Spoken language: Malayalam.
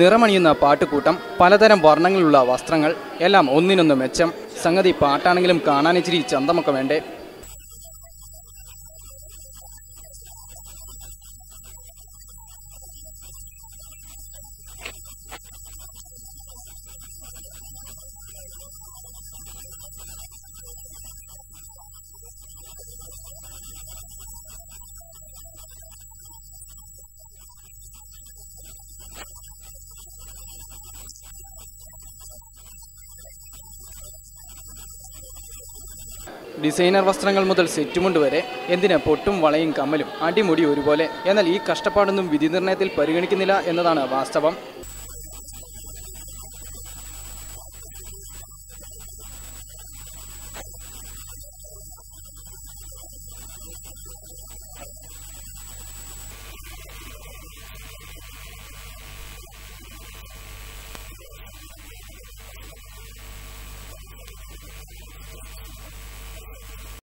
നിറമണിയുന്ന പാട്ടുകൂട്ടം പലതരം വർണങ്ങളുള്ള വസ്ത്രങ്ങൾ എല്ലാം ഒന്നിനൊന്ന് മെച്ചം. സംഗതി പാട്ടാണെങ്കിലും കാണാനിച്ചിരി ചന്തമൊക്കെ വേണ്ടേ. ഡിസൈനർ വസ്ത്രങ്ങൾ മുതൽ സെറ്റുമുണ്ട് വരെ എന്തിന് പൊട്ടും വളയും കമ്മലും അടിമുടി ഒരുപോലെ. എന്നാൽ ഈ കഷ്ടപ്പാടൊന്നും വിധി നിർണയത്തിൽ പരിഗണിക്കുന്നില്ല എന്നതാണ് വാസ്തവം.